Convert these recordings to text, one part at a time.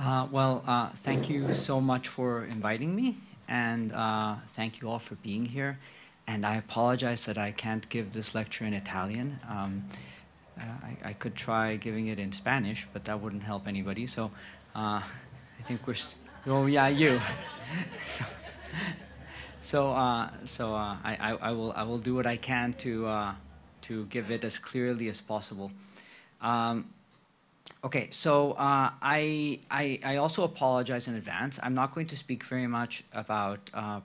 Uh, well, uh, thank you so much for inviting me, and uh, thank you all for being here. And I apologize that I can't give this lecture in Italian. Um, uh, I, I, could try giving it in Spanish, but that wouldn't help anybody. So uh, I think we're, oh yeah, you. so so, uh, so I, I, I, will, I will do what I can to, to give it as clearly as possible. Um, Okay, so uh, I, I, I, also apologize in advance. I'm not going to speak very much about uh,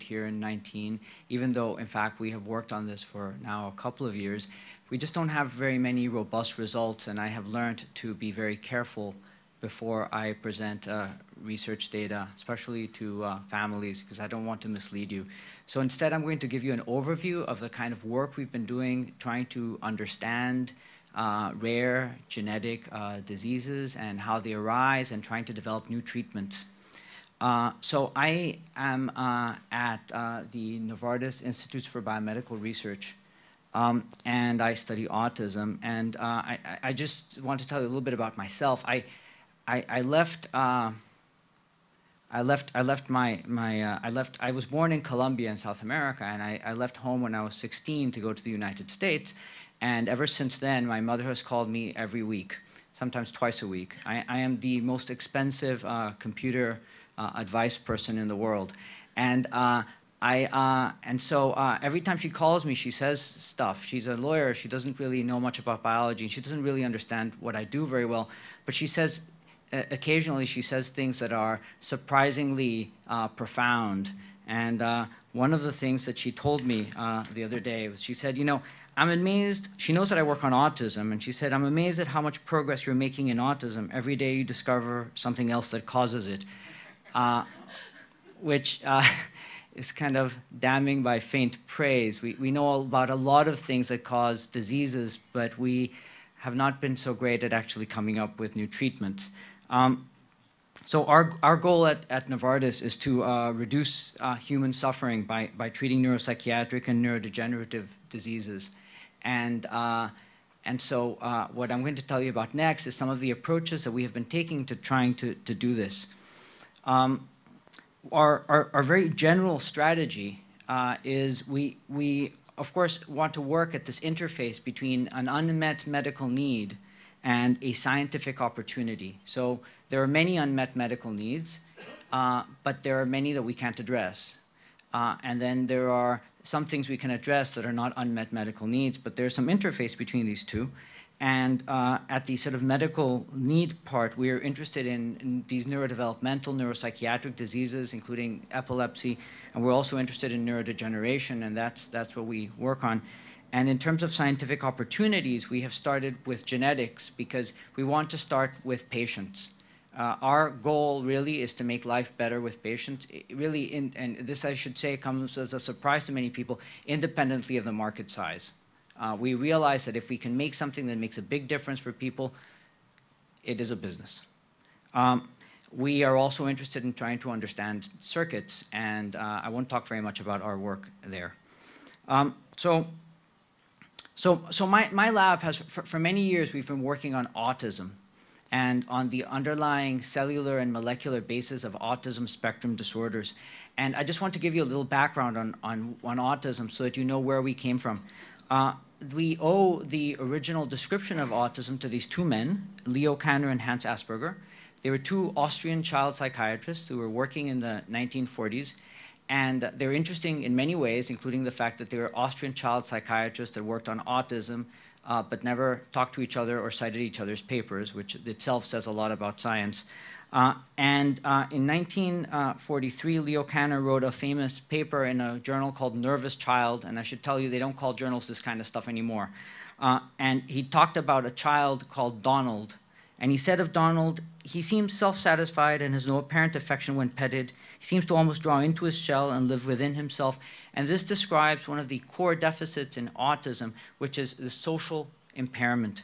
here in 19, even though, in fact, we have worked on this for now a couple of years. We just don't have very many robust results, and I have learned to be very careful before I present uh, research data, especially to uh, families, because I don't want to mislead you. So instead, I'm going to give you an overview of the kind of work we've been doing, trying to understand uh, rare genetic uh, diseases and how they arise and trying to develop new treatments. Uh, so I am uh, at uh, the Novartis Institutes for Biomedical Research um, and I study autism. And uh, I, I, just want to tell you a little bit about myself. I, I, I left I left, I left my, my uh, I left, I was born in Colombia in South America, and I, I left home when I was 16 to go to the United States. And ever since then, my mother has called me every week, sometimes twice a week. I, I am the most expensive uh, computer uh, advice person in the world. And uh, I, uh, and so uh, every time she calls me, she says stuff. She's a lawyer. She doesn't really know much about biology. She doesn't really understand what I do very well. But she says, occasionally, she says things that are surprisingly uh, profound. And one of the things that she told me the other day was she said, you know, I'm amazed. She knows that I work on autism, and she said, I'm amazed at how much progress you're making in autism. Every day you discover something else that causes it, uh, which uh, is kind of damning by faint praise. We, we know about a lot of things that cause diseases, but we have not been so great at actually coming up with new treatments. Um, so our, our goal at, at Novartis is to uh, reduce uh, human suffering by, by treating neuropsychiatric and neurodegenerative diseases. And, uh, and so uh, what I'm going to tell you about next is some of the approaches that we have been taking to trying to, to do this. Um, our, our, our, very general strategy uh, is we, we, of course, want to work at this interface between an unmet medical need and a scientific opportunity. So there are many unmet medical needs, uh, but there are many that we can't address. Uh, and then there are some things we can address that are not unmet medical needs, but there's some interface between these two. And uh, at the sort of medical need part, we are interested in, in, these neurodevelopmental, neuropsychiatric diseases, including epilepsy, and we're also interested in neurodegeneration, and that's, that's what we work on. And in terms of scientific opportunities, we have started with genetics because we want to start with patients. Uh, our goal really is to make life better with patients. It really, in, and this I should say comes as a surprise to many people, independently of the market size. Uh, we realize that if we can make something that makes a big difference for people, it is a business. Um, we are also interested in trying to understand circuits, and uh, I won't talk very much about our work there. Um, so, so, so my, my lab has, for, for many years, we've been working on autism and on the underlying cellular and molecular basis of autism spectrum disorders. And I just want to give you a little background on, on, on autism so that you know where we came from. Uh, we owe the original description of autism to these two men, Leo Kanner and Hans Asperger. They were two Austrian child psychiatrists who were working in the 1940s. And they're interesting in many ways, including the fact that they were Austrian child psychiatrists that worked on autism uh, but never talked to each other or cited each other's papers, which itself says a lot about science. Uh, and uh, in 1943, Leo Kanner wrote a famous paper in a journal called Nervous Child, and I should tell you, they don't call journals this kind of stuff anymore. Uh, and he talked about a child called Donald, and he said of Donald, he seems self-satisfied and has no apparent affection when petted. He seems to almost draw into his shell and live within himself. And this describes one of the core deficits in autism, which is the social impairment.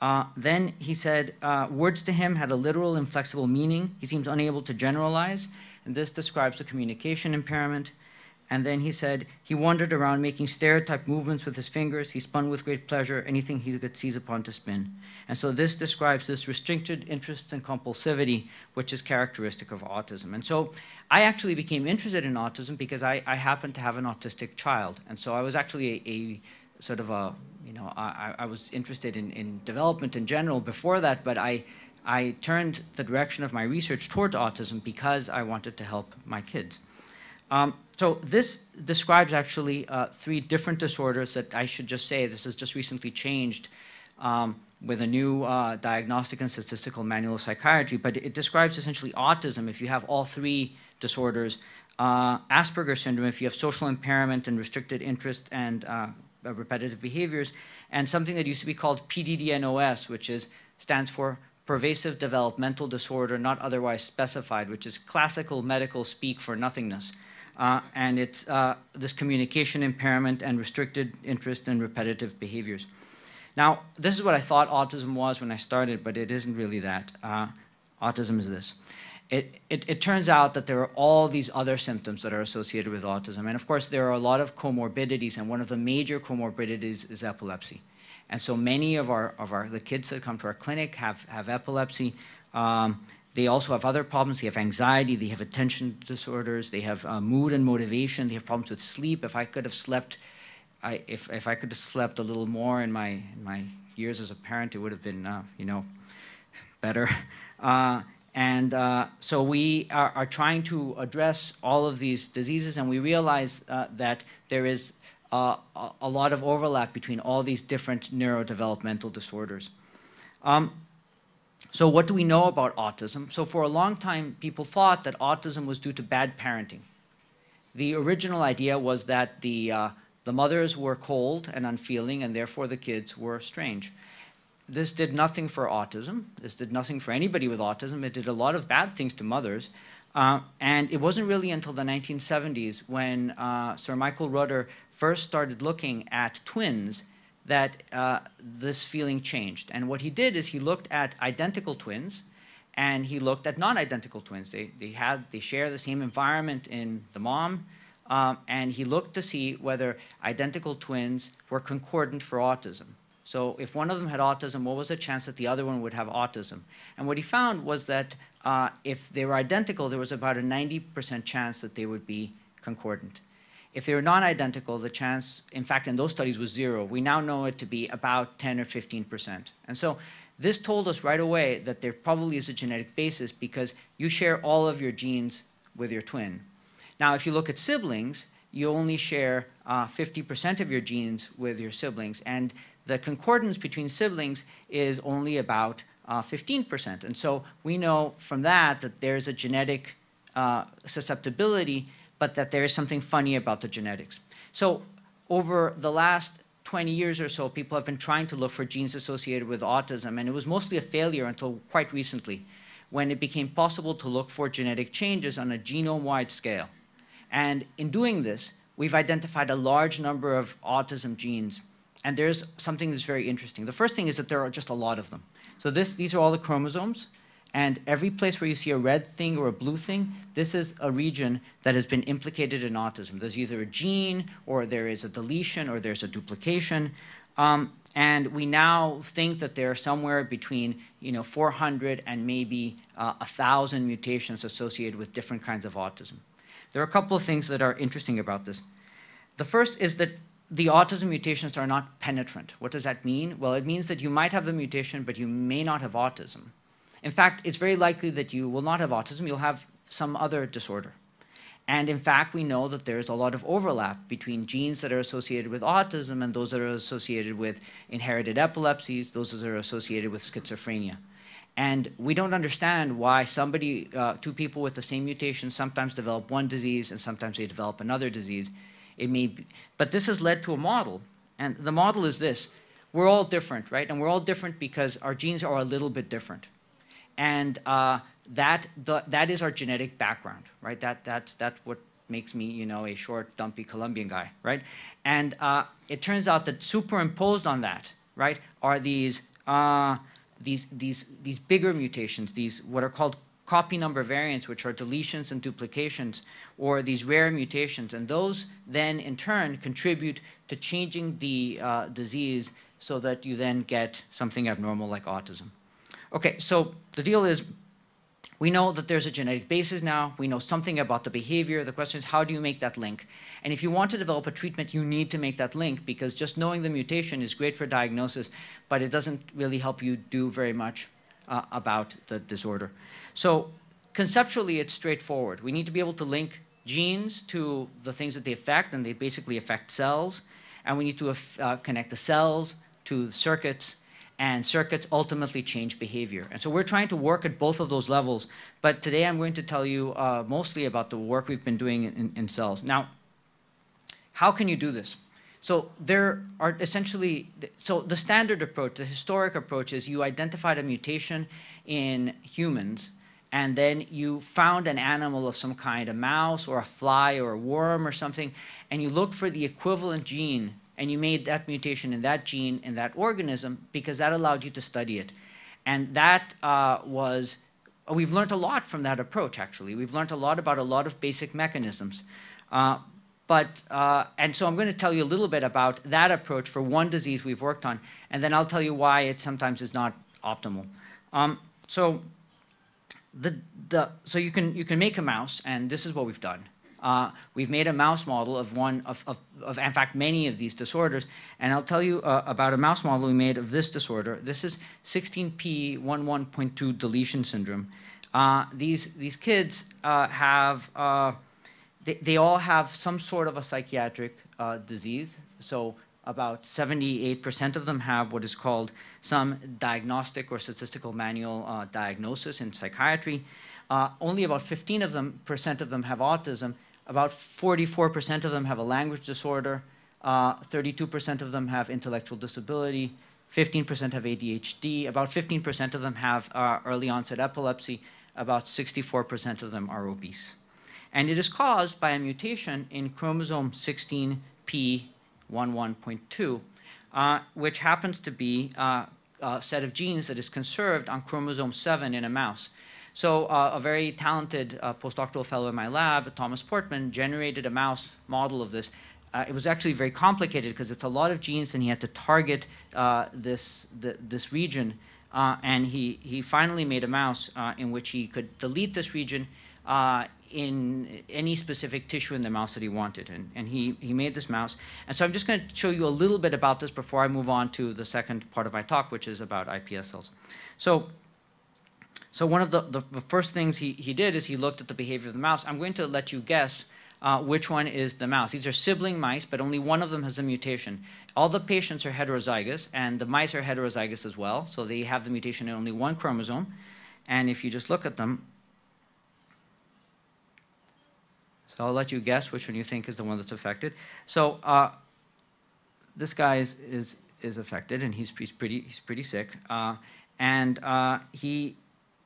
Uh, then he said, uh, words to him had a literal inflexible meaning. He seems unable to generalize. And this describes a communication impairment. And then he said, he wandered around making stereotype movements with his fingers. He spun with great pleasure anything he could seize upon to spin. And so this describes this restricted interest and compulsivity, which is characteristic of autism. And so I actually became interested in autism because I, I happen to have an autistic child. And so I was actually a, a sort of a, you know, I, I was interested in, in development in general before that, but I, I turned the direction of my research towards autism because I wanted to help my kids. Um, so this describes actually uh, three different disorders that I should just say, this has just recently changed um, with a new uh, diagnostic and statistical manual of psychiatry, but it describes essentially autism if you have all three disorders, uh, syndrome if you have social impairment and restricted interest and uh, repetitive behaviors, and something that used to be called PDD-NOS, which is, stands for pervasive developmental disorder not otherwise specified, which is classical medical speak for nothingness. Uh, and it's uh, this communication impairment and restricted interest and repetitive behaviors. Now, this is what I thought autism was when I started, but it isn't really that. Uh, autism is this. It, it, it, turns out that there are all these other symptoms that are associated with autism. And of course, there are a lot of comorbidities, and one of the major comorbidities is epilepsy. And so many of our, of our the kids that come to our clinic have, have epilepsy. Um, they also have other problems. They have anxiety, they have attention disorders, they have uh, mood and motivation, they have problems with sleep. If I could have slept, I, if, if I could have slept a little more in my, in my years as a parent, it would have been, uh, you know, better. Uh, and uh, so we are, are, trying to address all of these diseases, and we realize uh, that there is uh, a lot of overlap between all these different neurodevelopmental disorders. Um, so what do we know about autism? So for a long time, people thought that autism was due to bad parenting. The original idea was that the, uh, the mothers were cold and unfeeling, and therefore the kids were strange. This did nothing for autism. This did nothing for anybody with autism. It did a lot of bad things to mothers. Uh, and it wasn't really until the 1970s when uh, Sir Michael Rutter first started looking at twins that uh, this feeling changed. And what he did is he looked at identical twins and he looked at non-identical twins. They, they, had, they share the same environment in the mom, um, and he looked to see whether identical twins were concordant for autism. So if one of them had autism, what was the chance that the other one would have autism? And what he found was that uh, if they were identical, there was about a 90% chance that they would be concordant. If they were non-identical, the chance, in fact, in those studies was zero. We now know it to be about 10 or 15%. And so this told us right away that there probably is a genetic basis because you share all of your genes with your twin. Now, if you look at siblings, you only share 50% uh, of your genes with your siblings. And the concordance between siblings is only about 15%. Uh, and so we know from that that there's a genetic uh, susceptibility but that there is something funny about the genetics. So over the last 20 years or so, people have been trying to look for genes associated with autism, and it was mostly a failure until quite recently, when it became possible to look for genetic changes on a genome-wide scale. And in doing this, we've identified a large number of autism genes, and there's something that's very interesting. The first thing is that there are just a lot of them. So this, these are all the chromosomes, and every place where you see a red thing or a blue thing, this is a region that has been implicated in autism. There's either a gene, or there is a deletion, or there's a duplication. Um, and we now think that there are somewhere between you know, 400 and maybe uh, 1,000 mutations associated with different kinds of autism. There are a couple of things that are interesting about this. The first is that the autism mutations are not penetrant. What does that mean? Well, it means that you might have the mutation, but you may not have autism. In fact, it's very likely that you will not have autism, you'll have some other disorder. And in fact, we know that there's a lot of overlap between genes that are associated with autism and those that are associated with inherited epilepsies, those that are associated with schizophrenia. And we don't understand why somebody, uh, two people with the same mutation sometimes develop one disease and sometimes they develop another disease. It may be, but this has led to a model. And the model is this. We're all different, right? And we're all different because our genes are a little bit different and uh, that the, that is our genetic background, right? That that's that's what makes me, you know, a short, dumpy Colombian guy, right? And uh, it turns out that superimposed on that, right, are these uh, these these these bigger mutations, these what are called copy number variants, which are deletions and duplications, or these rare mutations. And those then, in turn, contribute to changing the uh, disease so that you then get something abnormal like autism. Okay, so the deal is we know that there's a genetic basis now. We know something about the behavior. The question is, how do you make that link? And if you want to develop a treatment, you need to make that link because just knowing the mutation is great for diagnosis, but it doesn't really help you do very much uh, about the disorder. So conceptually, it's straightforward. We need to be able to link genes to the things that they affect, and they basically affect cells. And we need to uh, connect the cells to the circuits and circuits ultimately change behavior. And so we're trying to work at both of those levels. But today I'm going to tell you uh, mostly about the work we've been doing in, in, cells. Now, how can you do this? So there are essentially, so the standard approach, the historic approach is you identified a mutation in humans and then you found an animal of some kind, a mouse or a fly or a worm or something, and you looked for the equivalent gene and you made that mutation in that gene in that organism because that allowed you to study it. And that uh, was, we've learned a lot from that approach, actually. We've learned a lot about a lot of basic mechanisms. Uh, but, uh, and so I'm going to tell you a little bit about that approach for one disease we've worked on, and then I'll tell you why it sometimes is not optimal. Um, so, the, the, so you, can, you can make a mouse, and this is what we've done. Uh, we've made a mouse model of one of, of, of, in fact, many of these disorders. And I'll tell you uh, about a mouse model we made of this disorder. This is 16p11.2 deletion syndrome. Uh, these, these kids uh, have, uh, they, they all have some sort of a psychiatric uh, disease. So about 78% of them have what is called some diagnostic or statistical manual diagnosis in psychiatry. only about 15 of them, percent of them have autism, about 44% of them have a language disorder. 32% uh, of them have intellectual disability. 15% have ADHD. About 15% of them have uh, early onset epilepsy. About 64% of them are obese. And it is caused by a mutation in chromosome 16p11.2, uh, which happens to be uh, a set of genes that is conserved on chromosome 7 in a mouse. So uh, a very talented uh, postdoctoral fellow in my lab, Thomas Portmann, generated a mouse model of this. Uh, it was actually very complicated because it's a lot of genes and he had to target uh, this, the, this region. Uh, and he, he finally made a mouse uh, in which he could delete this region in any specific tissue in the mouse that he wanted. And, and he, he made this mouse. And so I'm just going to show you a little bit about this before I move on to the second part of my talk, which is about iPS cells. So so one of the, the, the, first things he, he did is he looked at the behavior of the mouse. I'm going to let you guess uh, which one is the mouse. These are sibling mice, but only one of them has a mutation. All the patients are heterozygous, and the mice are heterozygous as well, so they have the mutation in only one chromosome. And if you just look at them, so I'll let you guess which one you think is the one that's affected. So uh, this guy is, is, is affected, and he's, he's, pretty, he's pretty sick. Uh, and uh, he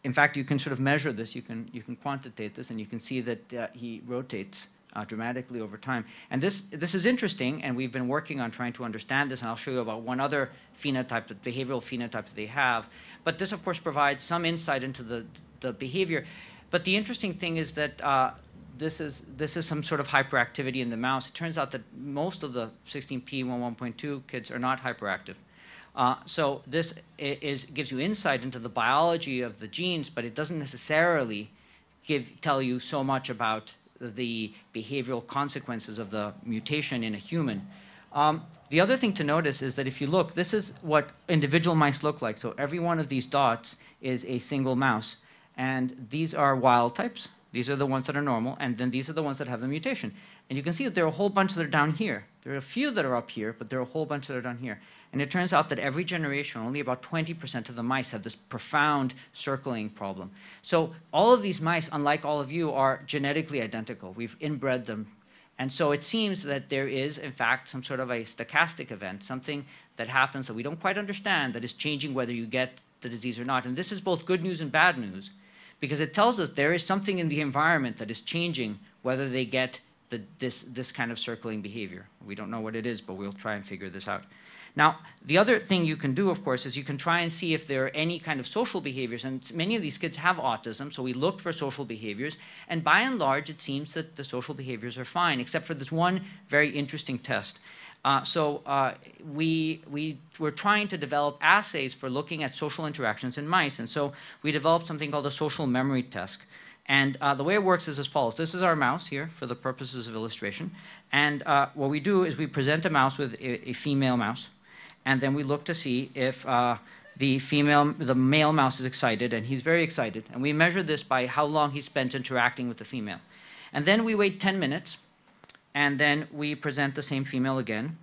in fact, you can sort of measure this, you can, you can quantitate this, and you can see that uh, he rotates uh, dramatically over time. And this, this is interesting, and we've been working on trying to understand this, and I'll show you about one other phenotype, the behavioral phenotype that they have. But this, of course, provides some insight into the, the behavior. But the interesting thing is that uh, this is, this is some sort of hyperactivity in the mouse. It turns out that most of the 16p11.2 kids are not hyperactive. Uh, so this is, gives you insight into the biology of the genes, but it doesn't necessarily give, tell you so much about the behavioral consequences of the mutation in a human. Um, the other thing to notice is that if you look, this is what individual mice look like. So every one of these dots is a single mouse. And these are wild types. These are the ones that are normal. And then these are the ones that have the mutation. And you can see that there are a whole bunch that are down here. There are a few that are up here, but there are a whole bunch that are down here. And it turns out that every generation, only about 20% of the mice have this profound circling problem. So all of these mice, unlike all of you, are genetically identical. We've inbred them. And so it seems that there is, in fact, some sort of a stochastic event, something that happens that we don't quite understand that is changing whether you get the disease or not. And this is both good news and bad news because it tells us there is something in the environment that is changing whether they get the, this, this kind of circling behavior. We don't know what it is, but we'll try and figure this out. Now, the other thing you can do, of course, is you can try and see if there are any kind of social behaviors. And many of these kids have autism, so we looked for social behaviors. And by and large, it seems that the social behaviors are fine, except for this one very interesting test. Uh, so uh, we, we were trying to develop assays for looking at social interactions in mice. And so we developed something called a social memory test. And uh, the way it works is as follows. This is our mouse here for the purposes of illustration. And uh, what we do is we present a mouse with a, a female mouse and then we look to see if uh, the female, the male mouse is excited, and he's very excited. And we measure this by how long he spends interacting with the female. And then we wait 10 minutes, and then we present the same female again.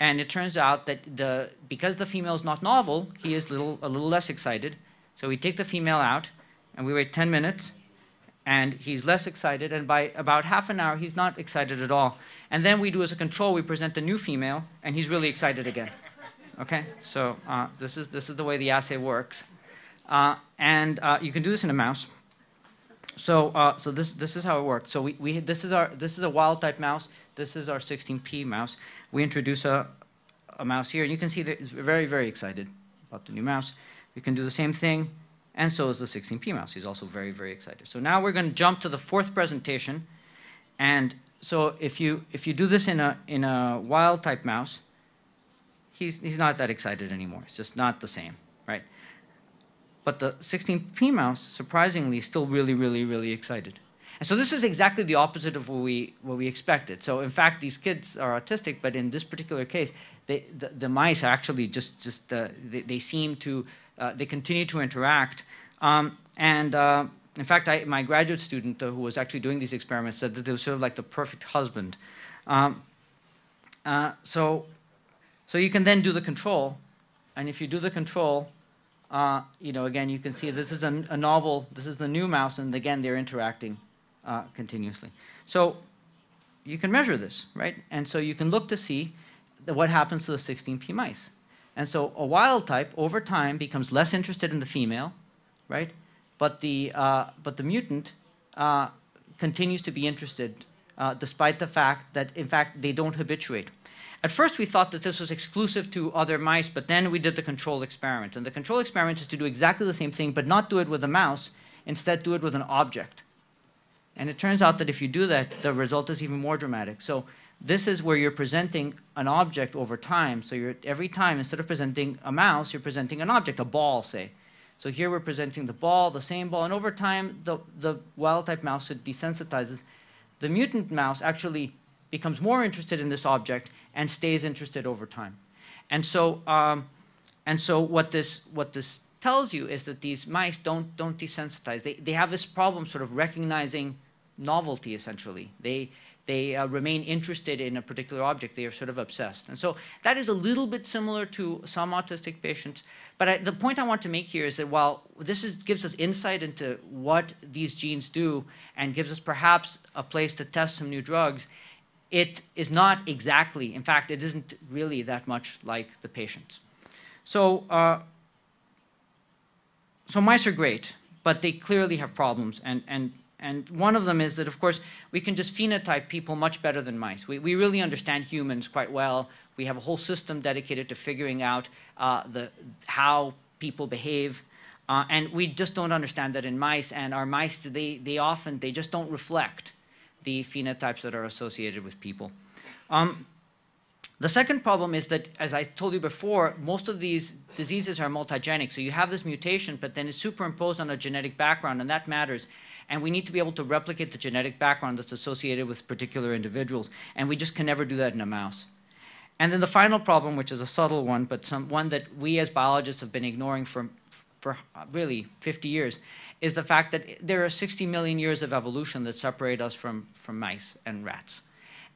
And it turns out that the, because the female is not novel, he is little, a little less excited. So we take the female out, and we wait 10 minutes, and he's less excited. And by about half an hour, he's not excited at all. And then we do as a control, we present the new female, and he's really excited again. Okay, so uh, this, is, this is the way the assay works. Uh, and uh, you can do this in a mouse. So, uh, so this, this is how it works. So we, we, this, is our, this is a wild type mouse. This is our 16P mouse. We introduce a, a mouse here, and you can see that it's very, very excited about the new mouse. We can do the same thing, and so is the 16P mouse. He's also very, very excited. So now we're going to jump to the fourth presentation. And so if you, if you do this in a, in a wild type mouse, he's, he's not that excited anymore. It's just not the same, right? But the 16P mouse, surprisingly, is still really, really, really excited. And so this is exactly the opposite of what we, what we expected. So in fact, these kids are autistic, but in this particular case, they, the, the mice actually just, just uh, they, they, seem to, uh, they continue to interact. Um, and uh, in fact, I, my graduate student uh, who was actually doing these experiments said that they were sort of like the perfect husband. Um, uh, so so you can then do the control, and if you do the control, uh, you know, again, you can see this is a, a, novel, this is the new mouse, and again, they're interacting uh, continuously. So you can measure this, right? And so you can look to see what happens to the 16p mice. And so a wild type, over time, becomes less interested in the female, right? But the, uh, but the mutant uh, continues to be interested, uh, despite the fact that, in fact, they don't habituate. At first, we thought that this was exclusive to other mice, but then we did the control experiment. And the control experiment is to do exactly the same thing, but not do it with a mouse, instead do it with an object. And it turns out that if you do that, the result is even more dramatic. So this is where you're presenting an object over time. So you're, every time, instead of presenting a mouse, you're presenting an object, a ball, say. So here we're presenting the ball, the same ball, and over time, the, the wild-type mouse, it desensitizes. The mutant mouse actually becomes more interested in this object and stays interested over time. And so, um, and so what this, what this tells you is that these mice don't, don't desensitize. They, they have this problem sort of recognizing novelty, essentially. They, they uh, remain interested in a particular object. They are sort of obsessed. And so that is a little bit similar to some autistic patients. But I, the point I want to make here is that while this is, gives us insight into what these genes do and gives us perhaps a place to test some new drugs, it is not exactly, in fact, it isn't really that much like the patients. So, uh, so mice are great, but they clearly have problems. And, and, and one of them is that, of course, we can just phenotype people much better than mice. We, we really understand humans quite well. We have a whole system dedicated to figuring out uh, the, how people behave. Uh, and we just don't understand that in mice. And our mice, they, they often, they just don't reflect the phenotypes that are associated with people. Um, the second problem is that, as I told you before, most of these diseases are multigenic. So you have this mutation, but then it's superimposed on a genetic background, and that matters. And we need to be able to replicate the genetic background that's associated with particular individuals. And we just can never do that in a mouse. And then the final problem, which is a subtle one, but some, one that we as biologists have been ignoring for, for really 50 years, is the fact that there are 60 million years of evolution that separate us from, from mice and rats.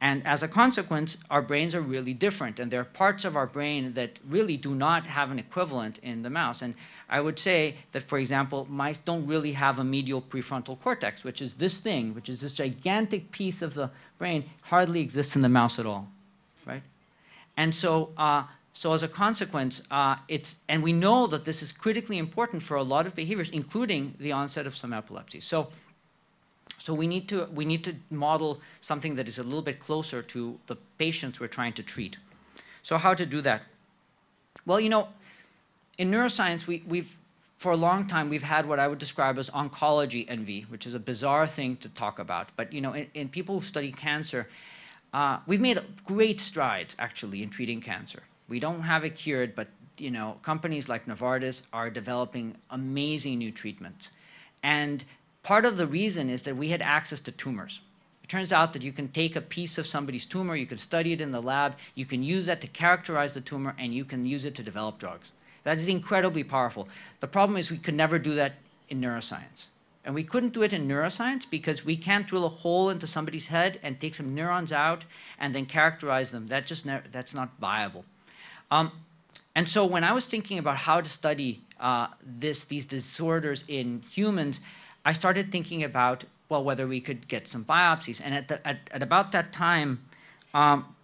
And as a consequence, our brains are really different. And there are parts of our brain that really do not have an equivalent in the mouse. And I would say that, for example, mice don't really have a medial prefrontal cortex, which is this thing, which is this gigantic piece of the brain, hardly exists in the mouse at all, right? And so uh, so as a consequence, uh, it's, and we know that this is critically important for a lot of behaviors, including the onset of some epilepsy. So, so we need to, we need to model something that is a little bit closer to the patients we're trying to treat. So how to do that? Well, you know, in neuroscience, we, we've, for a long time, we've had what I would describe as oncology envy, which is a bizarre thing to talk about. But, you know, in, in people who study cancer, uh, we've made great strides, actually, in treating cancer. We don't have it cured, but, you know, companies like Novartis are developing amazing new treatments. And part of the reason is that we had access to tumors. It turns out that you can take a piece of somebody's tumor, you can study it in the lab, you can use that to characterize the tumor, and you can use it to develop drugs. That is incredibly powerful. The problem is we could never do that in neuroscience. And we couldn't do it in neuroscience because we can't drill a hole into somebody's head and take some neurons out and then characterize them. That just that's not viable. Um, and so when I was thinking about how to study uh, this, these disorders in humans, I started thinking about well, whether we could get some biopsies. And at, the, at, at about that time, um,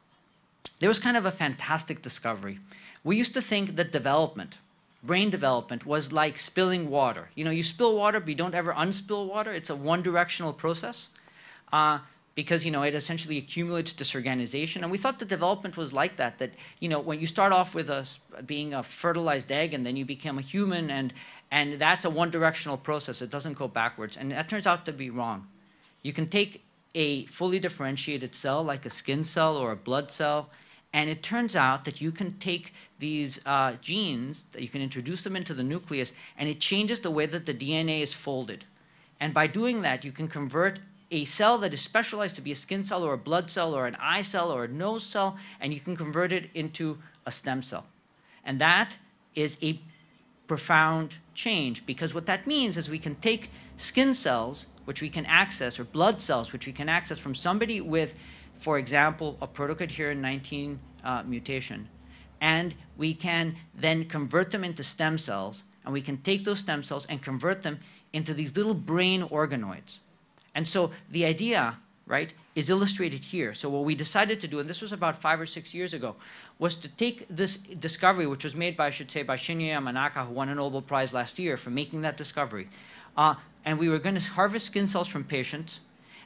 there was kind of a fantastic discovery. We used to think that development, brain development, was like spilling water. You know, you spill water, but you don't ever unspill water. It's a one-directional process. Uh, because you know it essentially accumulates disorganization. And we thought the development was like that that you know when you start off with a being a fertilized egg and then you become a human and and that's a one directional process. It doesn't go backwards. And that turns out to be wrong. You can take a fully differentiated cell like a skin cell or a blood cell and it turns out that you can take these uh, genes that you can introduce them into the nucleus and it changes the way that the dna is folded. And by doing that you can convert a cell that is specialized to be a skin cell or a blood cell or an eye cell or a nose cell, and you can convert it into a stem cell. And that is a profound change because what that means is we can take skin cells, which we can access, or blood cells, which we can access from somebody with, for example, a protocadherin 19 uh, mutation, and we can then convert them into stem cells, and we can take those stem cells and convert them into these little brain organoids. And so the idea, right, is illustrated here. So what we decided to do, and this was about five or six years ago, was to take this discovery, which was made by, I should say, by Shinya Yamanaka, who won a Nobel Prize last year for making that discovery. Uh, and we were going to harvest skin cells from patients,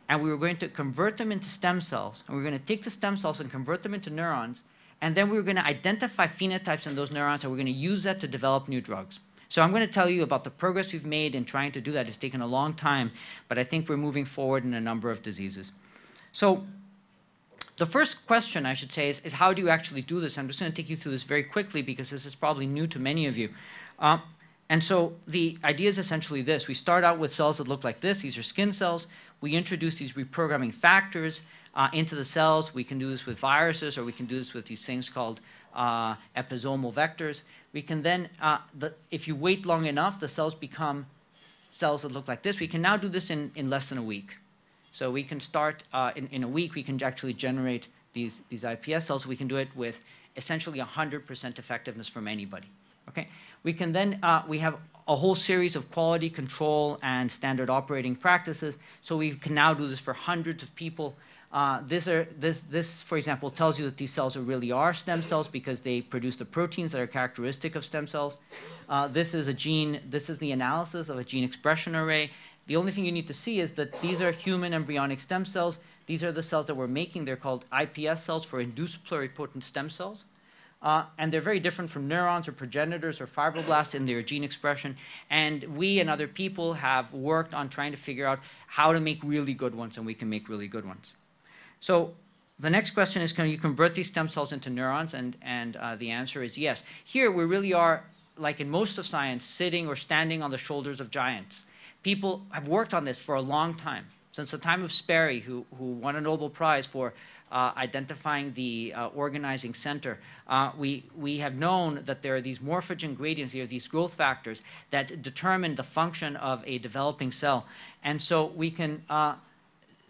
and we were going to convert them into stem cells. And we were going to take the stem cells and convert them into neurons, and then we were going to identify phenotypes in those neurons, and we're going to use that to develop new drugs. So I'm going to tell you about the progress we've made in trying to do that. It's taken a long time, but I think we're moving forward in a number of diseases. So the first question I should say is, is how do you actually do this? I'm just going to take you through this very quickly because this is probably new to many of you. Uh, and so the idea is essentially this. We start out with cells that look like this. These are skin cells. We introduce these reprogramming factors uh, into the cells. We can do this with viruses or we can do this with these things called uh, episomal vectors. We can then, uh, the, if you wait long enough, the cells become cells that look like this. We can now do this in, in less than a week. So we can start uh, in, in a week, we can actually generate these, these iPS cells. We can do it with essentially 100% effectiveness from anybody. Okay? We can then, uh, we have a whole series of quality control and standard operating practices. So we can now do this for hundreds of people uh, this, are, this, this, for example, tells you that these cells really are stem cells because they produce the proteins that are characteristic of stem cells. Uh, this is a gene, this is the analysis of a gene expression array. The only thing you need to see is that these are human embryonic stem cells. These are the cells that we're making. They're called iPS cells for induced pluripotent stem cells. Uh, and they're very different from neurons or progenitors or fibroblasts in their gene expression. And we and other people have worked on trying to figure out how to make really good ones, and we can make really good ones. So the next question is, can you convert these stem cells into neurons? And, and uh, the answer is yes. Here, we really are, like in most of science, sitting or standing on the shoulders of giants. People have worked on this for a long time, since the time of Sperry, who, who won a Nobel Prize for uh, identifying the uh, organizing center. Uh, we, we have known that there are these morphogen gradients, these growth factors that determine the function of a developing cell. And so we can uh,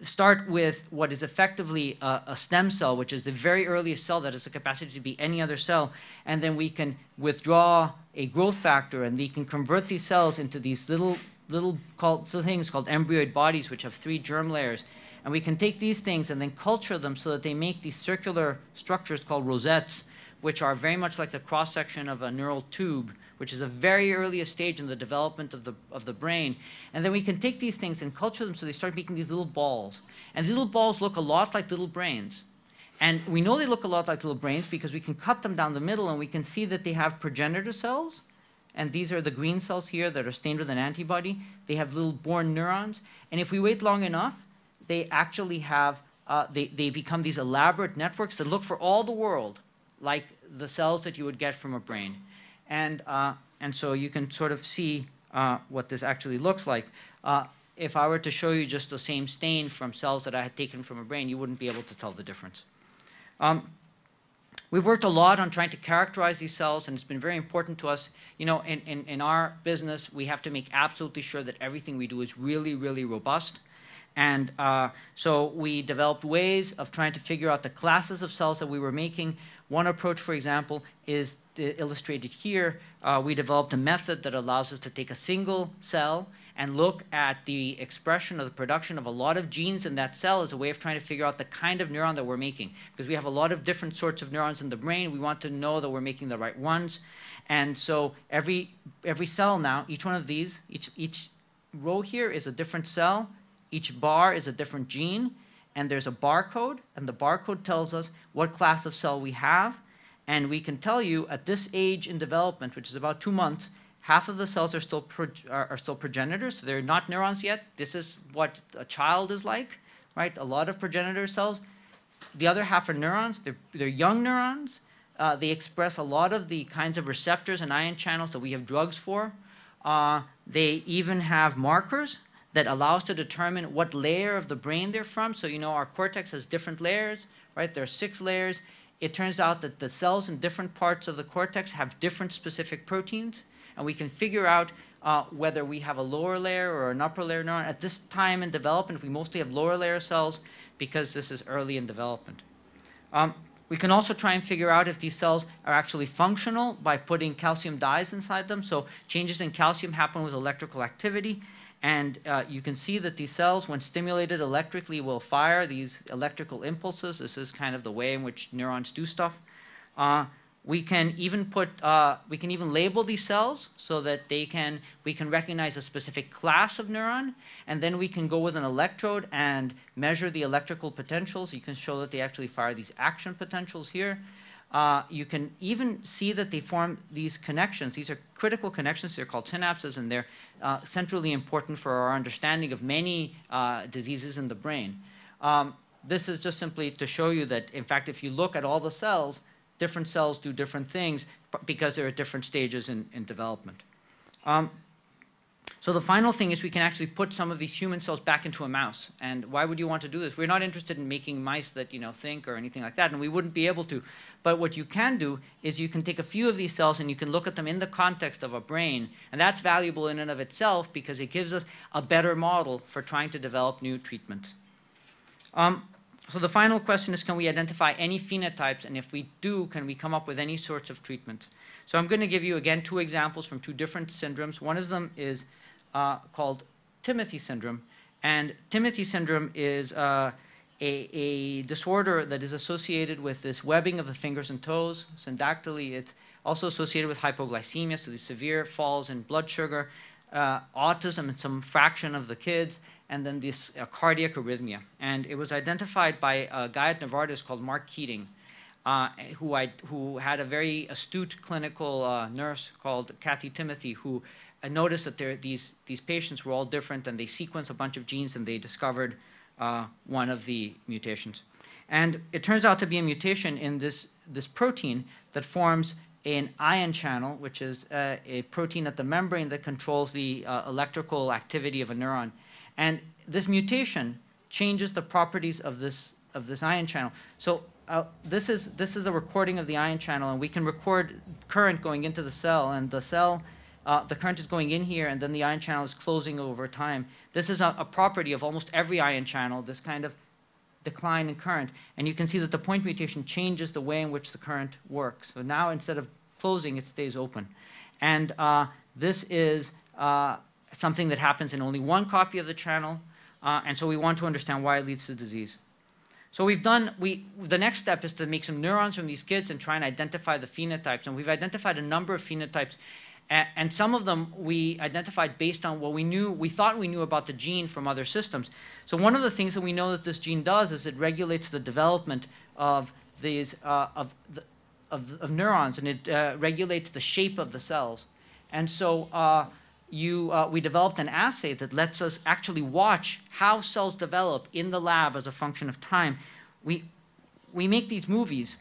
start with what is effectively a, a, stem cell, which is the very earliest cell that has the capacity to be any other cell, and then we can withdraw a growth factor, and we can convert these cells into these little little called, things called embryoid bodies, which have three germ layers. And we can take these things and then culture them so that they make these circular structures called rosettes, which are very much like the cross section of a neural tube which is a very earliest stage in the development of the, of the brain. And then we can take these things and culture them so they start making these little balls. And these little balls look a lot like little brains. And we know they look a lot like little brains because we can cut them down the middle and we can see that they have progenitor cells. And these are the green cells here that are stained with an antibody. They have little born neurons. And if we wait long enough, they actually have, uh, they, they become these elaborate networks that look for all the world like the cells that you would get from a brain. And, uh, and so you can sort of see uh, what this actually looks like. Uh, if I were to show you just the same stain from cells that I had taken from a brain, you wouldn't be able to tell the difference. Um, we've worked a lot on trying to characterize these cells, and it's been very important to us. You know, in, in, in our business, we have to make absolutely sure that everything we do is really, really robust. And uh, so we developed ways of trying to figure out the classes of cells that we were making. One approach, for example, is illustrated here. Uh, we developed a method that allows us to take a single cell and look at the expression or the production of a lot of genes in that cell as a way of trying to figure out the kind of neuron that we're making. Because we have a lot of different sorts of neurons in the brain. We want to know that we're making the right ones. And so every, every cell now, each one of these, each, each row here is a different cell each bar is a different gene, and there's a barcode, and the barcode tells us what class of cell we have, and we can tell you at this age in development, which is about two months, half of the cells are still, are, are, still progenitors, so they're not neurons yet. This is what a child is like, right? A lot of progenitor cells. The other half are neurons. They're, they're young neurons. Uh, they express a lot of the kinds of receptors and ion channels that we have drugs for. Uh, they even have markers that allows to determine what layer of the brain they're from. So you know our cortex has different layers, right? There are six layers. It turns out that the cells in different parts of the cortex have different specific proteins, and we can figure out uh, whether we have a lower layer or an upper layer neuron. At this time in development, we mostly have lower layer cells because this is early in development. Um, we can also try and figure out if these cells are actually functional by putting calcium dyes inside them. So changes in calcium happen with electrical activity. And uh, you can see that these cells, when stimulated electrically, will fire these electrical impulses. This is kind of the way in which neurons do stuff. Uh, we can even put, uh, we can even label these cells so that they can, we can recognize a specific class of neuron, and then we can go with an electrode and measure the electrical potentials. You can show that they actually fire these action potentials here. Uh, you can even see that they form these connections. These are critical connections. They're called synapses, and they're uh, centrally important for our understanding of many uh, diseases in the brain. Um, this is just simply to show you that, in fact, if you look at all the cells, different cells do different things because they're at different stages in, in development. Um, so the final thing is we can actually put some of these human cells back into a mouse. And why would you want to do this? We're not interested in making mice that you know think or anything like that, and we wouldn't be able to. But what you can do is you can take a few of these cells and you can look at them in the context of a brain, and that's valuable in and of itself because it gives us a better model for trying to develop new treatments. Um, so the final question is, can we identify any phenotypes? And if we do, can we come up with any sorts of treatments? So I'm going to give you, again, two examples from two different syndromes. One of them is uh, called Timothy syndrome. And Timothy syndrome is uh, a, a, disorder that is associated with this webbing of the fingers and toes, syndactyly. It's also associated with hypoglycemia, so these severe falls in blood sugar, uh, autism in some fraction of the kids, and then this uh, cardiac arrhythmia. And it was identified by a guy at Novartis called Mark Keating, uh, who, I, who had a very astute clinical uh, nurse called Kathy Timothy, who I noticed that these, these patients were all different and they sequenced a bunch of genes and they discovered uh, one of the mutations. And it turns out to be a mutation in this, this protein that forms an ion channel, which is uh, a protein at the membrane that controls the uh, electrical activity of a neuron. And this mutation changes the properties of this, of this ion channel. So this, is, this is a recording of the ion channel, and we can record current going into the cell, and the cell uh, the current is going in here and then the ion channel is closing over time. This is a, a, property of almost every ion channel, this kind of decline in current. And you can see that the point mutation changes the way in which the current works. So now instead of closing, it stays open. And uh, this is uh, something that happens in only one copy of the channel. Uh, and so we want to understand why it leads to disease. So we've done, we, the next step is to make some neurons from these kids and try and identify the phenotypes. And we've identified a number of phenotypes and some of them we identified based on what we knew, we thought we knew about the gene from other systems. So one of the things that we know that this gene does is it regulates the development of these uh, of, the, of, of, neurons, and it uh, regulates the shape of the cells. And so uh, you, uh, we developed an assay that lets us actually watch how cells develop in the lab as a function of time. We, we make these movies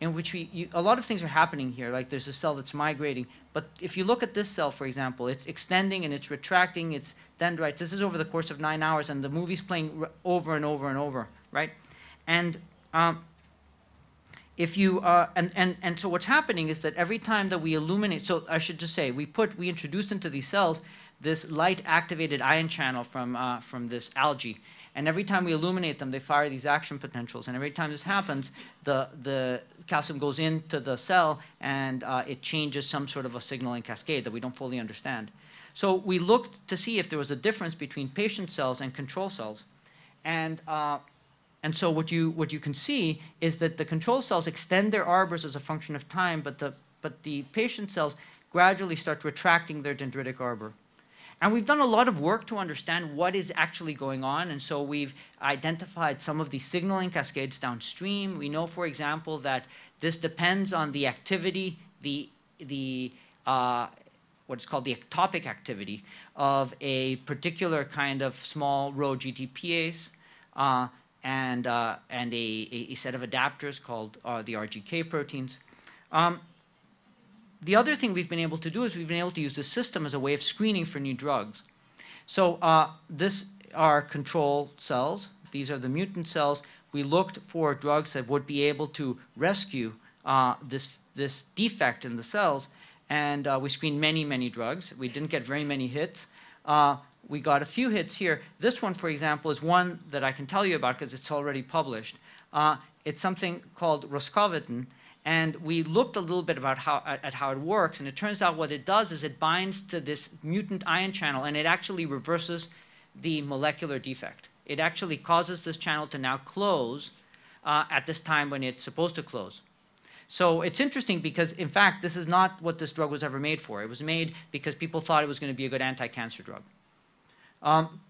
in which we, you, a lot of things are happening here, like there's a cell that's migrating. But if you look at this cell, for example, it's extending and it's retracting its dendrites. This is over the course of nine hours, and the movie's playing over and over and over, right? And um, if you uh, and, and and so what's happening is that every time that we illuminate, so I should just say we put we introduce into these cells this light activated ion channel from uh, from this algae, and every time we illuminate them, they fire these action potentials. And every time this happens, the, the calcium goes into the cell and uh, it changes some sort of a signaling cascade that we don't fully understand. So we looked to see if there was a difference between patient cells and control cells. And, uh, and so what you, what you can see is that the control cells extend their arbors as a function of time, but the, but the patient cells gradually start retracting their dendritic arbor. And we've done a lot of work to understand what is actually going on. And so we've identified some of the signaling cascades downstream. We know, for example, that this depends on the activity, the, the uh, what's called the ectopic activity of a particular kind of small rho GTPase uh, and, uh, and a, a, set of adapters called uh, the RGK proteins. Um, the other thing we've been able to do is we've been able to use the system as a way of screening for new drugs. So uh, this are control cells. These are the mutant cells. We looked for drugs that would be able to rescue uh, this, this defect in the cells, and uh, we screened many, many drugs. We didn't get very many hits. We got a few hits here. This one, for example, is one that I can tell you about because it's already published. Uh, it's something called roscovitine, and we looked a little bit about how, at how it works, and it turns out what it does is it binds to this mutant ion channel, and it actually reverses the molecular defect. It actually causes this channel to now close uh, at this time when it's supposed to close. So it's interesting because, in fact, this is not what this drug was ever made for. It was made because people thought it was going to be a good anti-cancer drug. Um,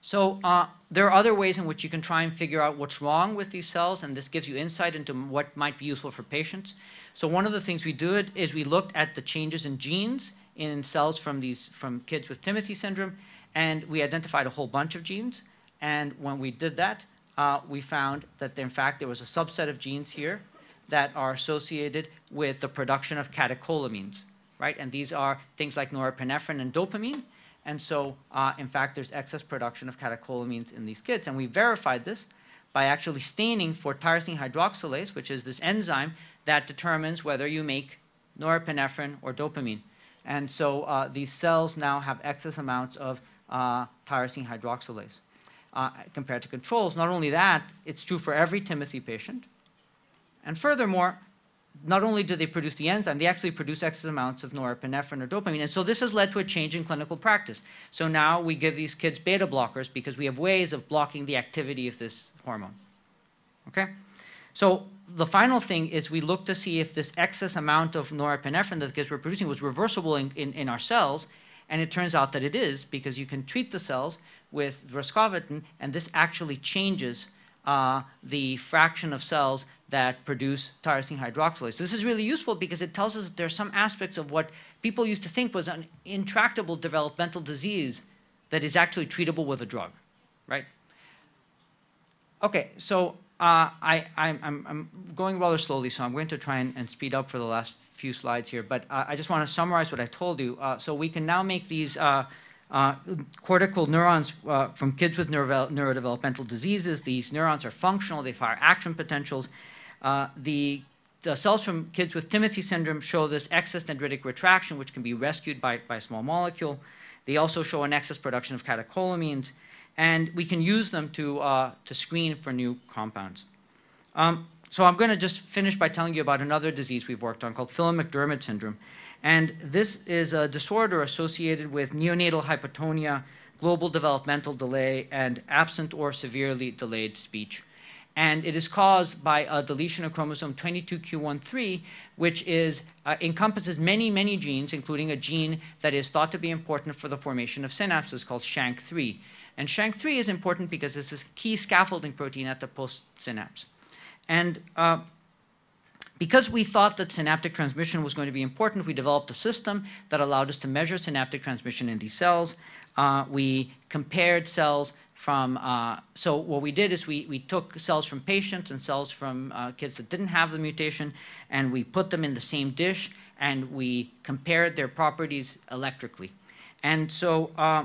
so uh, there are other ways in which you can try and figure out what's wrong with these cells, and this gives you insight into what might be useful for patients. So one of the things we did is we looked at the changes in genes in cells from these from kids with Timothy syndrome, and we identified a whole bunch of genes. And when we did that, uh, we found that in fact there was a subset of genes here that are associated with the production of catecholamines, right? And these are things like norepinephrine and dopamine. And so, uh, in fact, there's excess production of catecholamines in these kids. And we verified this by actually staining for tyrosine hydroxylase, which is this enzyme that determines whether you make norepinephrine or dopamine. And so uh, these cells now have excess amounts of uh, tyrosine hydroxylase uh, compared to controls. Not only that, it's true for every Timothy patient. And furthermore, not only do they produce the enzyme, they actually produce excess amounts of norepinephrine or dopamine. And so this has led to a change in clinical practice. So now we give these kids beta blockers because we have ways of blocking the activity of this hormone. Okay? So the final thing is we look to see if this excess amount of norepinephrine that the kids were producing was reversible in, in, in our cells. And it turns out that it is because you can treat the cells with roscovitine, and this actually changes uh, the fraction of cells that produce tyrosine hydroxylase. This is really useful because it tells us there are some aspects of what people used to think was an intractable developmental disease that is actually treatable with a drug, right? Okay, so uh, I, am going rather slowly, so I'm going to try and, and, speed up for the last few slides here, but uh, I just want to summarize what I told you. Uh, so we can now make these uh, uh, cortical neurons uh, from kids with neurodevelopmental diseases. These neurons are functional, they fire action potentials, uh, the, the, cells from kids with Timothy syndrome show this excess dendritic retraction, which can be rescued by, by a small molecule. They also show an excess production of catecholamines, and we can use them to, uh, to screen for new compounds. Um, so I'm going to just finish by telling you about another disease we've worked on called Phelan-McDermid syndrome. And this is a disorder associated with neonatal hypotonia, global developmental delay, and absent or severely delayed speech and it is caused by a deletion of chromosome 22q13, which is, uh, encompasses many, many genes, including a gene that is thought to be important for the formation of synapses called SHANK3. And SHANK3 is important because it's a key scaffolding protein at the postsynapse. And uh, because we thought that synaptic transmission was going to be important, we developed a system that allowed us to measure synaptic transmission in these cells. Uh, we compared cells from, uh, so what we did is we, we took cells from patients and cells from uh, kids that didn't have the mutation, and we put them in the same dish, and we compared their properties electrically. And so uh,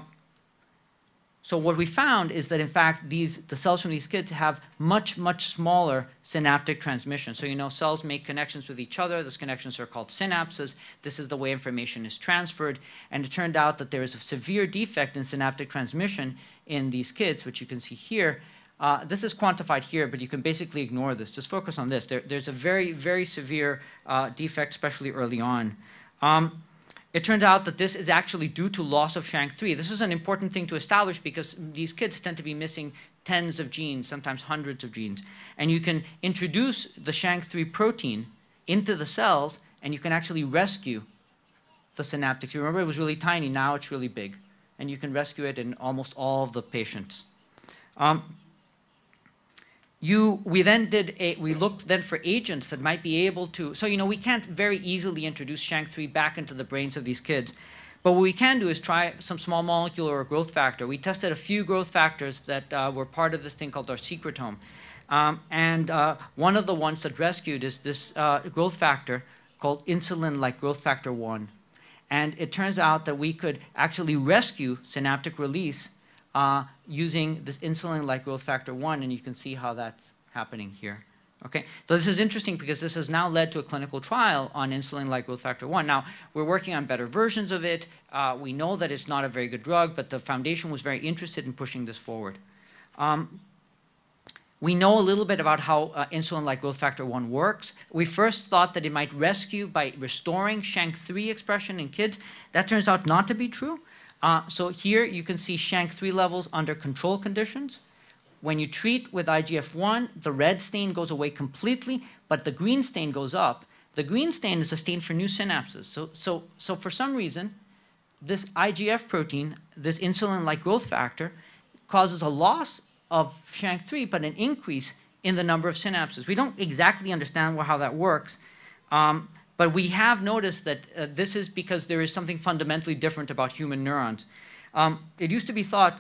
so what we found is that in fact these the cells from these kids have much much smaller synaptic transmission. So you know cells make connections with each other. Those connections are called synapses. This is the way information is transferred. And it turned out that there is a severe defect in synaptic transmission in these kids, which you can see here. Uh, this is quantified here, but you can basically ignore this. Just focus on this. There, there's a very, very severe uh, defect, especially early on. Um, it turns out that this is actually due to loss of SHANK3. This is an important thing to establish because these kids tend to be missing tens of genes, sometimes hundreds of genes. And you can introduce the SHANK3 protein into the cells and you can actually rescue the synaptics. You remember it was really tiny, now it's really big. And you can rescue it in almost all of the patients. Um, you, we then did a, we looked then for agents that might be able to, so you know, we can't very easily introduce SHANK3 back into the brains of these kids. But what we can do is try some small molecule or a growth factor. We tested a few growth factors that uh, were part of this thing called our secretome. Um, and uh, one of the ones that rescued is this uh, growth factor called insulin-like growth factor 1. And it turns out that we could actually rescue synaptic release uh, using this insulin-like growth factor 1, and you can see how that's happening here. Okay, so this is interesting because this has now led to a clinical trial on insulin-like growth factor 1. Now, we're working on better versions of it. Uh, we know that it's not a very good drug, but the foundation was very interested in pushing this forward. Um, we know a little bit about how uh, insulin-like growth factor 1 works. We first thought that it might rescue by restoring SHANK3 expression in kids. That turns out not to be true. Uh, so here you can see SHANK3 levels under control conditions. When you treat with IGF-1, the red stain goes away completely, but the green stain goes up. The green stain is a stain for new synapses. So, so, so for some reason, this IGF protein, this insulin-like growth factor, causes a loss of SHANK3, but an increase in the number of synapses. We don't exactly understand how that works, um, but we have noticed that uh, this is because there is something fundamentally different about human neurons. Um, it used to be thought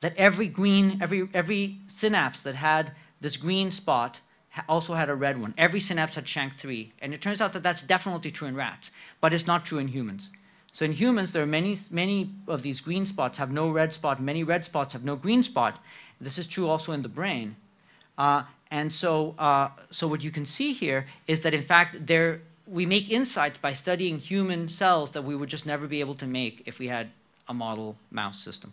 that every green, every, every synapse that had this green spot also had a red one. Every synapse had SHANK3. And it turns out that that's definitely true in rats, but it's not true in humans. So in humans, there are many, many of these green spots have no red spot. Many red spots have no green spot. This is true also in the brain. Uh, and so, uh, so what you can see here is that in fact there, we make insights by studying human cells that we would just never be able to make if we had a model mouse system.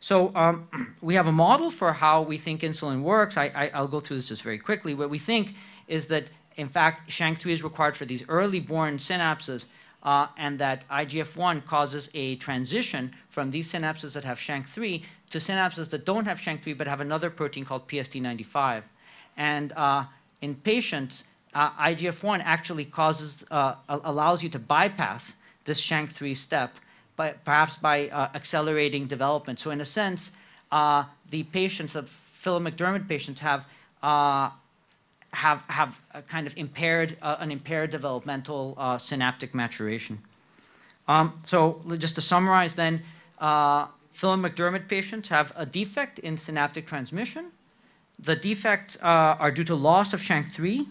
So um, we have a model for how we think insulin works. I, will go through this just very quickly. What we think is that, in fact, SHANK3 is required for these early born synapses uh, and that IGF-1 causes a transition from these synapses that have SHANK3 to synapses that don't have SHANK3 but have another protein called PSD95. And uh, in patients, uh, IGF-1 actually causes, uh, allows you to bypass this SHANK3 step, by, perhaps by uh, accelerating development. So in a sense, uh, the patients, the Phelan-McDermid patients have, uh, have, have a kind of impaired, uh, an impaired developmental synaptic maturation. Um, so just to summarize then, Phelan-McDermid patients have a defect in synaptic transmission, the defects uh, are due to loss of SHANK3.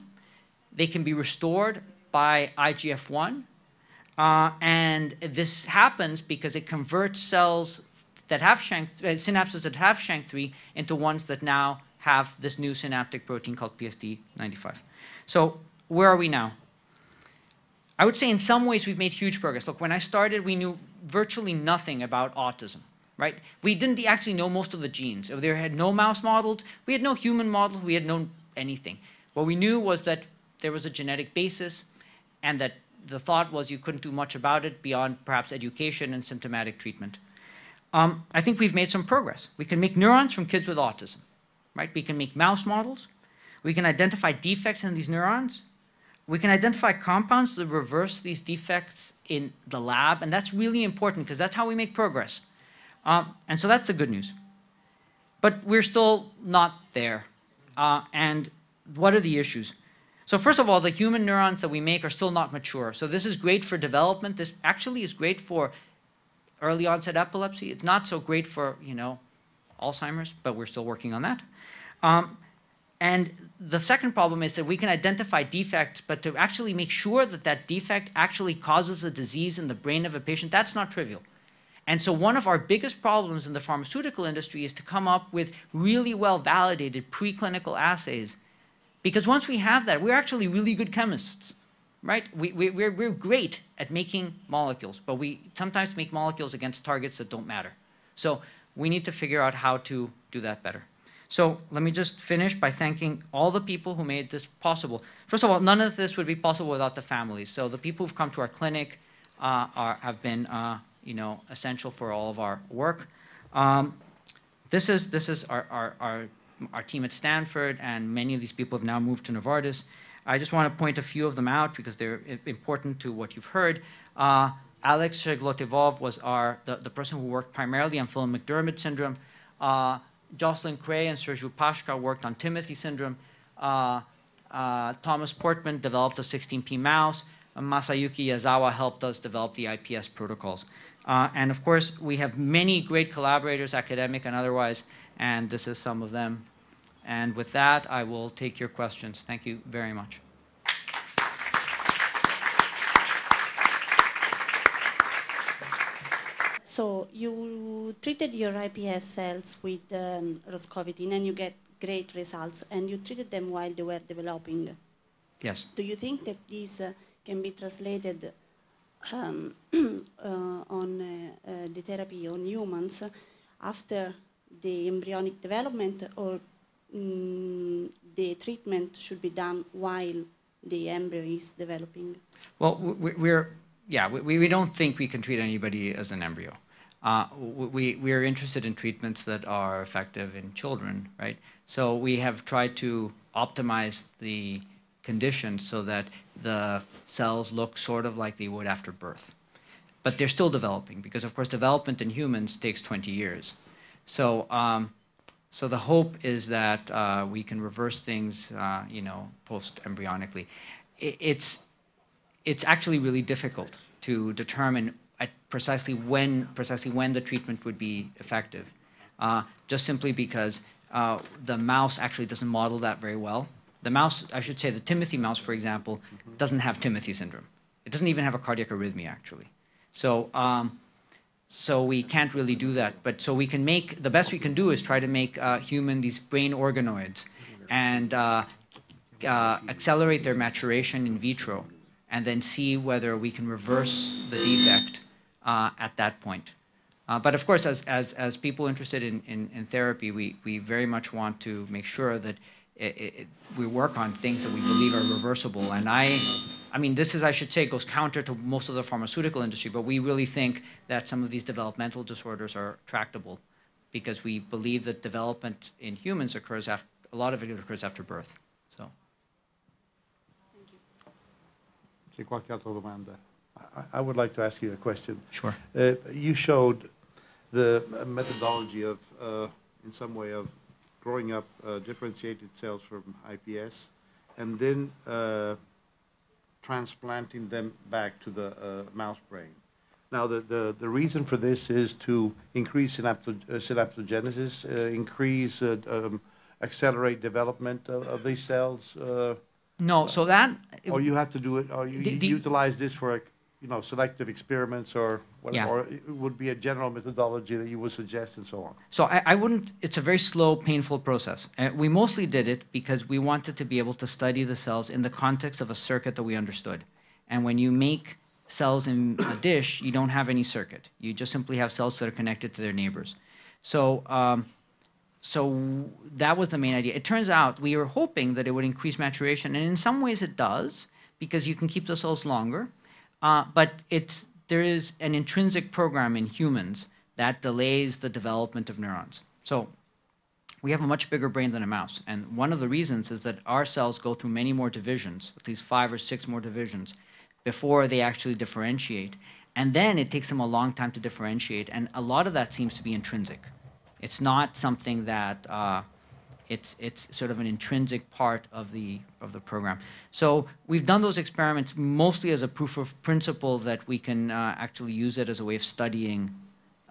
They can be restored by IGF-1. Uh, and this happens because it converts cells that have Shank, uh, synapses that have SHANK3 into ones that now have this new synaptic protein called PSD95. So where are we now? I would say in some ways we've made huge progress. Look, when I started, we knew virtually nothing about autism right? We didn't actually know most of the genes. There had no mouse models. We had no human models. We had no anything. What we knew was that there was a genetic basis and that the thought was you couldn't do much about it beyond perhaps education and symptomatic treatment. Um, I think we've made some progress. We can make neurons from kids with autism, right? We can make mouse models. We can identify defects in these neurons. We can identify compounds that reverse these defects in the lab, and that's really important because that's how we make progress. Um, and so that's the good news. But we're still not there. Uh, and what are the issues? So first of all, the human neurons that we make are still not mature. So this is great for development. This actually is great for early onset epilepsy. It's not so great for, you know, Alzheimer's, but we're still working on that. Um, and the second problem is that we can identify defects, but to actually make sure that that defect actually causes a disease in the brain of a patient, that's not trivial. And so one of our biggest problems in the pharmaceutical industry is to come up with really well validated preclinical assays. Because once we have that, we're actually really good chemists, right? We, we, we're, we're great at making molecules, but we sometimes make molecules against targets that don't matter. So we need to figure out how to do that better. So let me just finish by thanking all the people who made this possible. First of all, none of this would be possible without the families. So the people who've come to our clinic uh, are, have been, uh, you know, essential for all of our work. Um, this is, this is our, our, our, our, team at Stanford, and many of these people have now moved to Novartis. I just want to point a few of them out because they're important to what you've heard. Uh, Alex Shcheglovitov was our, the, the person who worked primarily on Phelan McDermott syndrome. Uh, Jocelyn Krey and Sergiu Pasca worked on Timothy syndrome. Uh, uh, Thomas Portmann developed a 16p mouse. Masayuki Yazawa helped us develop the IPS protocols. Uh, and of course, we have many great collaborators, academic and otherwise, and this is some of them. And with that, I will take your questions. Thank you very much. So you treated your IPS cells with um, roscovitine and you get great results, and you treated them while they were developing. Yes. Do you think that these uh, can be translated um, uh, on uh, uh, the therapy on humans after the embryonic development, or mm, the treatment should be done while the embryo is developing? Well, we're yeah, we, we don't think we can treat anybody as an embryo. Uh, we, we are interested in treatments that are effective in children, right? So we have tried to optimize the conditions so that the cells look sort of like they would after birth. But they're still developing because, of course, development in humans takes 20 years. So, um, so the hope is that uh, we can reverse things, uh, you know, post-embryonically. It's, it's actually really difficult to determine precisely when precisely when the treatment would be effective, uh, just simply because uh, the mouse actually doesn't model that very well. The mouse, I should say, the Timothy mouse, for example, doesn't have Timothy syndrome. It doesn't even have a cardiac arrhythmia, actually. So, um, so we can't really do that. But so we can make the best we can do is try to make uh, human these brain organoids and uh, uh, accelerate their maturation in vitro, and then see whether we can reverse the defect uh, at that point. Uh, but of course, as, as, as people interested in, in, in, therapy, we, we very much want to make sure that it, it, we work on things that we believe are reversible. And I, I mean, this is, I should say, goes counter to most of the pharmaceutical industry, but we really think that some of these developmental disorders are tractable because we believe that development in humans occurs after, a lot of it occurs after birth. So. Thank you. I would like to ask you a question. Sure. Uh, you showed the methodology of, uh, in some way, of growing up uh, differentiated cells from IPS and then uh, transplanting them back to the uh, mouse brain. Now, the, the, the reason for this is to increase synapto uh, synaptogenesis, increase, um, accelerate development of, of these cells. no, so that. Or you have to do it, or you the, the, utilize this for a you know, selective experiments or whatever, yeah. or it would be a general methodology that you would suggest and so on? So I, I wouldn't, it's a very slow, painful process. Uh, we mostly did it because we wanted to be able to study the cells in the context of a circuit that we understood. And when you make cells in a dish, you don't have any circuit. You just simply have cells that are connected to their neighbors. So, um, so that was the main idea. It turns out we were hoping that it would increase maturation, and in some ways it does, because you can keep the cells longer. Uh, but it's, there is an intrinsic program in humans that delays the development of neurons. So we have a much bigger brain than a mouse. And one of the reasons is that our cells go through many more divisions, at least five or six more divisions, before they actually differentiate. And then it takes them a long time to differentiate. And a lot of that seems to be intrinsic. It's not something that uh, it's, it's sort of an intrinsic part of the, of the program. So we've done those experiments mostly as a proof of principle that we can uh, actually use it as a way of studying,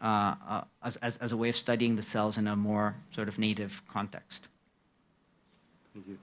uh, uh, as, as, as a way of studying the cells in a more sort of native context. Thank you.